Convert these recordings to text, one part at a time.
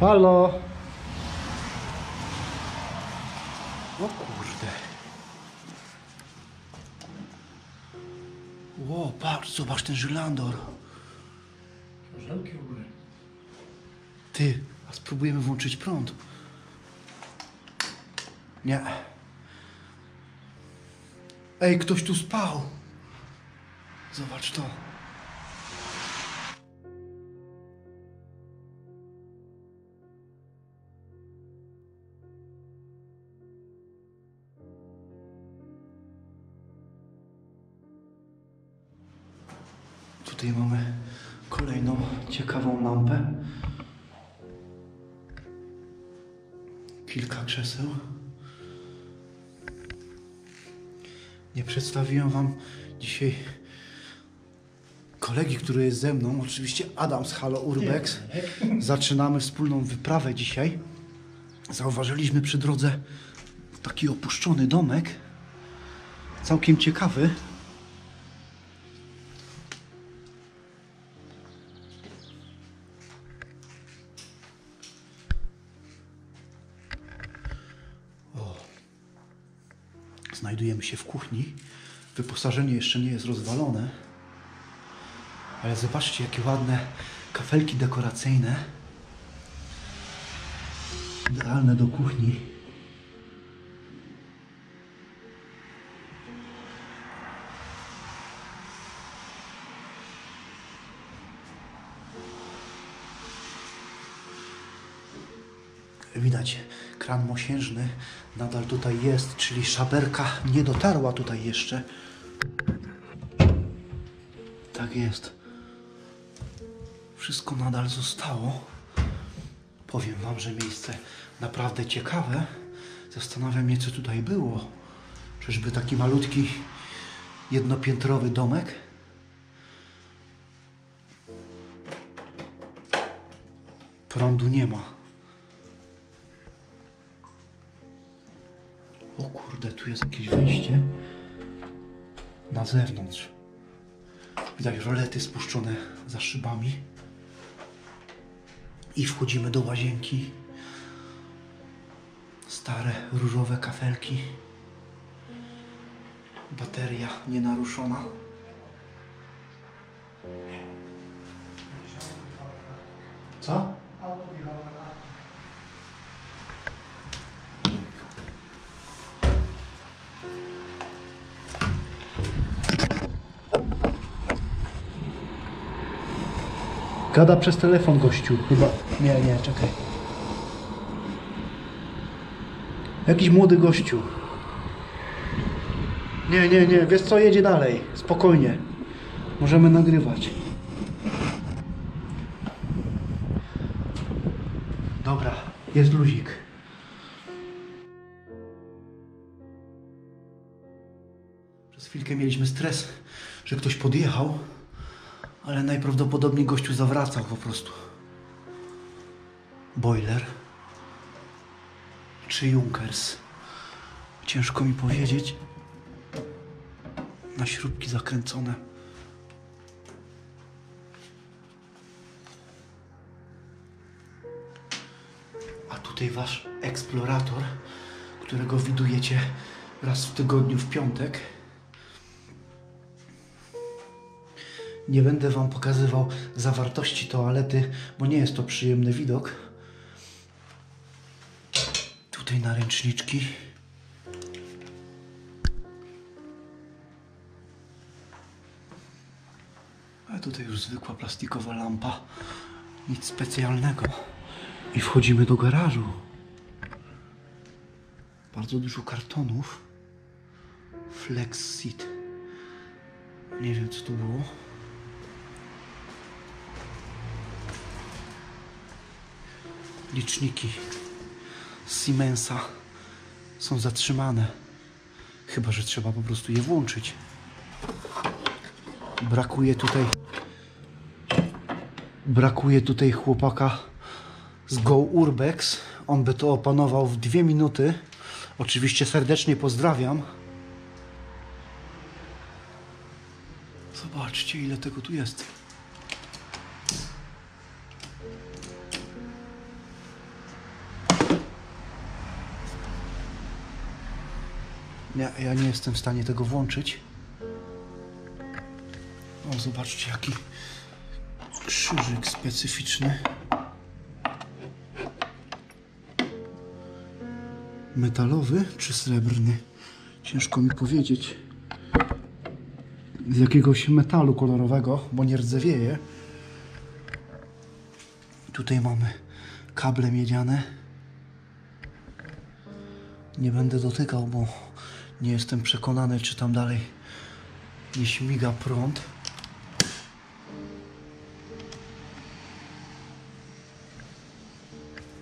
Halo? O kurde. Ło, patrz, zobacz ten żylandor. Żelki u góry. Ty, a spróbujemy włączyć prąd. Nie. Ej, ktoś tu spał. Zobacz to. Tutaj mamy kolejną ciekawą lampę. Kilka krzeseł. Nie przedstawiłem Wam dzisiaj kolegi, który jest ze mną. Oczywiście Adam z Halo Urbex. Zaczynamy wspólną wyprawę dzisiaj. Zauważyliśmy przy drodze taki opuszczony domek. Całkiem ciekawy. Znajdujemy się w kuchni. Wyposażenie jeszcze nie jest rozwalone. Ale zobaczcie, jakie ładne kafelki dekoracyjne. Idealne do kuchni. Widać, kran mosiężny nadal tutaj jest, czyli szaberka nie dotarła tutaj jeszcze. Tak jest. Wszystko nadal zostało. Powiem Wam, że miejsce naprawdę ciekawe. Zastanawiam mnie, co tutaj było. Czyżby taki malutki, jednopiętrowy domek? Prądu nie ma. O kurde, tu jest jakieś wejście na zewnątrz. Widać rolety spuszczone za szybami. I wchodzimy do łazienki. Stare różowe kafelki. Bateria nienaruszona. Gada przez telefon gościu. Chyba. Nie, nie, czekaj. Jakiś młody gościu. Nie, nie, nie. Wiesz co, jedzie dalej. Spokojnie. Możemy nagrywać. Dobra, jest luzik. Przez chwilkę mieliśmy stres, że ktoś podjechał. Ale najprawdopodobniej gościu zawracał po prostu. Boiler. Czy Junkers? Ciężko mi powiedzieć. Na śrubki zakręcone. A tutaj wasz eksplorator, którego widujecie raz w tygodniu w piątek. Nie będę Wam pokazywał zawartości toalety, bo nie jest to przyjemny widok. Tutaj na ręczniczki. A tutaj już zwykła plastikowa lampa. Nic specjalnego. I wchodzimy do garażu. Bardzo dużo kartonów. Flex seat. Nie wiem co to było. Liczniki Siemensa są zatrzymane. Chyba, że trzeba po prostu je włączyć. Brakuje tutaj. Brakuje tutaj chłopaka z Go Urbex. On by to opanował w dwie minuty. Oczywiście serdecznie pozdrawiam. Zobaczcie, ile tego tu jest. Nie, ja nie jestem w stanie tego włączyć. O, zobaczcie, jaki krzyżyk specyficzny. Metalowy czy srebrny? Ciężko mi powiedzieć. Z jakiegoś metalu kolorowego, bo nie rdzewieje. Tutaj mamy kable miedziane. Nie będę dotykał, bo nie jestem przekonany, czy tam dalej nie śmiga prąd.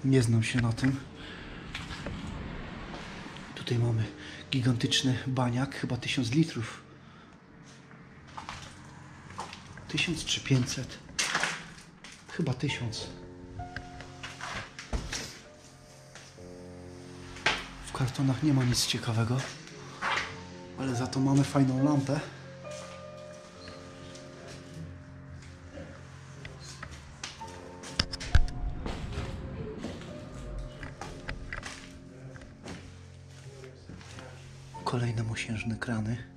Nie znam się na tym. Tutaj mamy gigantyczny baniak, chyba 1000 litrów. 1000 czy 500? Chyba 1000. W kartonach nie ma nic ciekawego, ale za to mamy fajną lampę. Kolejne mosiężne krany.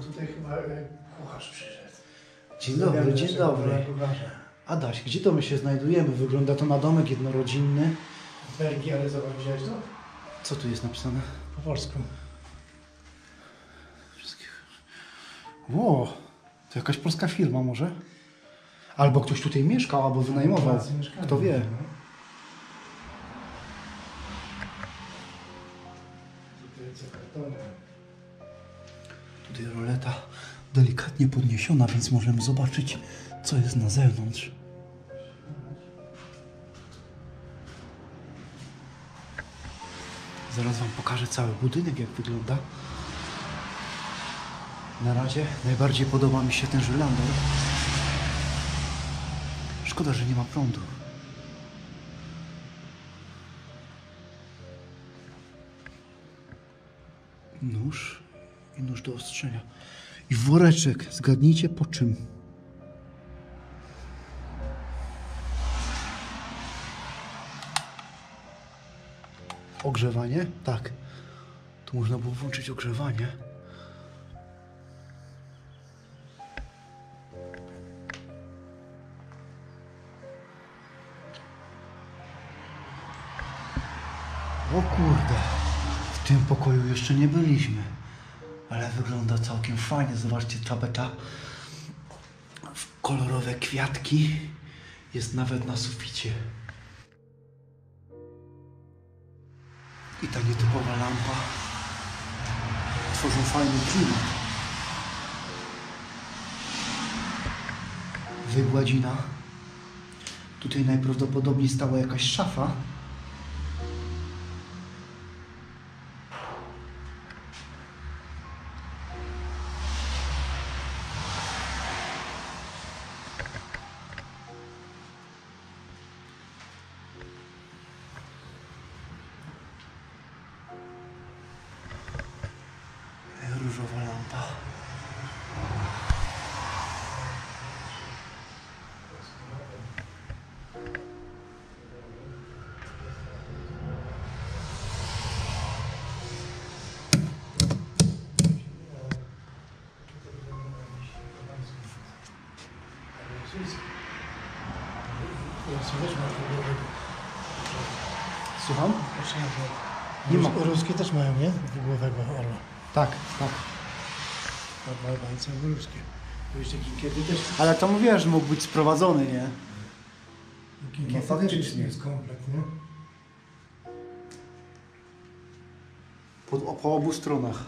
O, tutaj chyba e, kucharz przyszedł. Dzień dobry, dzień dobry. Adaś, gdzie to my się znajdujemy? Wygląda to na domek jednorodzinny. Belgii, ale zobacz, widziałeś to? Co tu jest napisane? Po polsku. Wszystkich. Ło, to jakaś polska firma może? Albo ktoś tutaj mieszkał, albo wynajmował. Kto wie? No. Tutaj co kartony. Tutaj roleta delikatnie podniesiona, więc możemy zobaczyć, co jest na zewnątrz. Zaraz Wam pokażę cały budynek, jak wygląda. Na razie najbardziej podoba mi się ten żelander. Szkoda, że nie ma prądu. Nóż i nóż do ostrzenia. I woreczek. Zgadnijcie po czym. Ogrzewanie? Tak. Tu można było włączyć ogrzewanie. O kurde. W tym pokoju jeszcze nie byliśmy. Ale wygląda całkiem fajnie. Zobaczcie, tapeta w kolorowe kwiatki. Jest nawet na suficie. I ta nietypowa lampa tworzą fajny klimat. Wygładzina. Tutaj najprawdopodobniej stała jakaś szafa. Ruskie też mają, nie? Wygłowego orła. Tak, tak. Jeszcze kiedy też. Ale to mówię, że mógł być sprowadzony, nie? No, faktycznie. jest komplet, nie? Po, po obu stronach.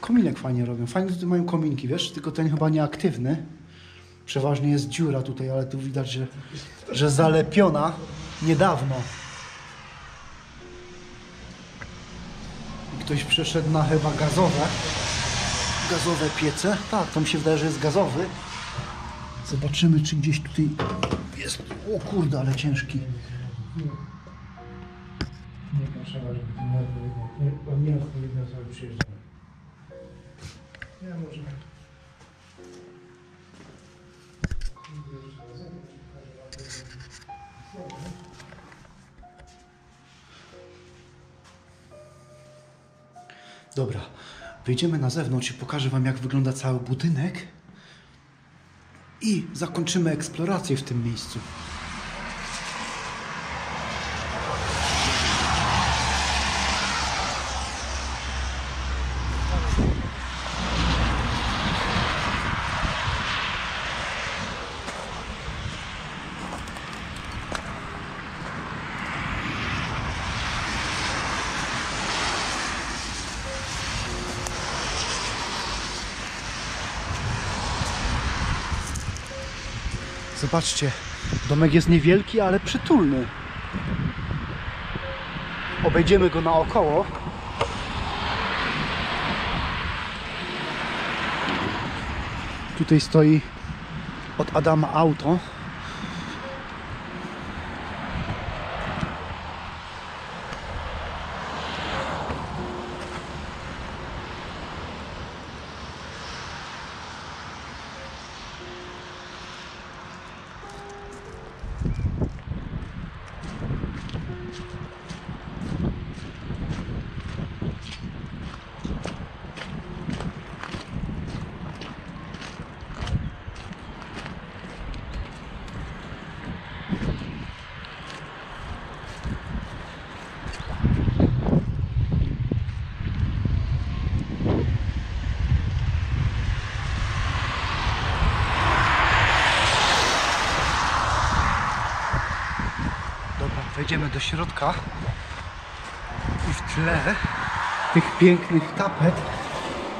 Kominek fajnie robią. Fajnie tutaj mają kominki, wiesz? Tylko ten chyba nieaktywny. Przeważnie jest dziura tutaj, ale tu widać, że, że zalepiona niedawno. I ktoś przeszedł na chyba gazowe. Gazowe piece. Tak, to mi się wydaje, że jest gazowy. Zobaczymy, czy gdzieś tutaj jest. O kurde, ale ciężki. Nie potrzeba, żeby to nie, o nieodpowiednie osoby przyjeżdżały. Ja może... Dobra, wyjdziemy na zewnątrz i pokażę Wam, jak wygląda cały budynek. I zakończymy eksplorację w tym miejscu. Zobaczcie, domek jest niewielki, ale przytulny. Obejdziemy go naokoło. Tutaj stoi od Adama auto. Dobra, wejdziemy do środka i w tle tych pięknych tapet,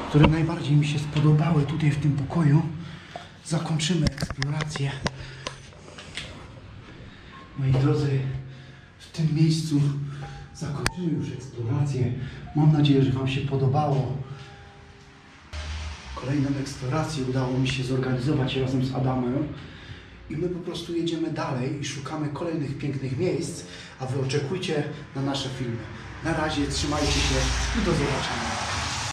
które najbardziej mi się spodobały tutaj w tym pokoju, zakończymy eksplorację. Moi drodzy, w tym miejscu zakończymy już eksplorację. Mam nadzieję, że Wam się podobało. Kolejną eksplorację udało mi się zorganizować razem z Adamem. I my po prostu jedziemy dalej i szukamy kolejnych pięknych miejsc, a Wy oczekujcie na nasze filmy. Na razie trzymajcie się i do zobaczenia.